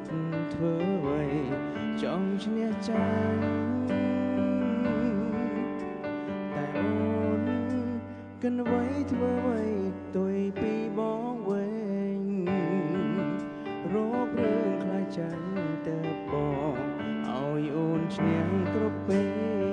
តធ្វើអ្វីចង់ឈ្នះចាញ់តែអូនកិនអ្វីធ្វើអ្វីទុយពីបងវិញរករឿងខ្លាចចាញ់ទៅបងឲ្យអូនឈ្នះគ្រប់ពេល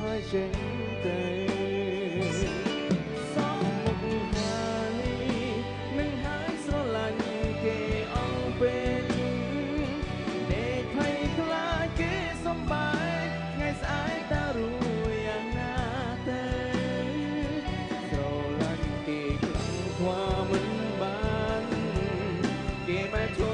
ហើយចេញទៅសំមុខហានីមិនហើយស្រឡាញ់គេអង្ពេញដេកភ័យខ្លាចគេសំបាយថ្ងៃស្អែកតើរួយយ៉ាងណាទៅស្រឡាញ់គេខ្លាំងខ្វាមិនបានគេមកជួយ